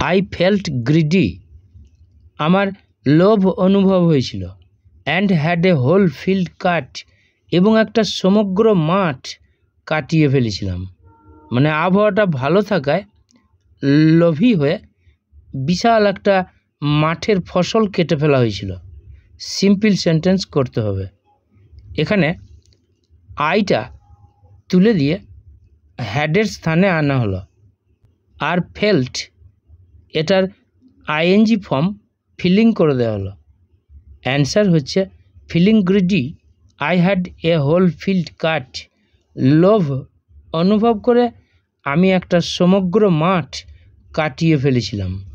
I felt greedy আমার লোভ অনুভব হয়েছিল and had a whole field cut এবং একটা সমগ্র মাঠ কাটিয়ে ফেলেছিলাম। মানে আবহাওয়াটা ভালো থাকায় লোভী হয়ে বিশাল একটা মাঠের ফসল কেটে ফেলা হয়েছিল। সিম্পল সেন্টেন্স করতে হবে। এখানে আইটা তুলে দিয়ে হ্যাডের স্থানে আনা হলো। আর ফেল্ট এটার আইএনজি ফর্ম ফিলিং করে দেওয়া হলো। অ্যান্সার হচ্ছে feeling greedy I had a whole field cut লোভ অনুভব করে আমি একটা সমগ্র মাঠ কাটিয়ে ফেলেছিলাম।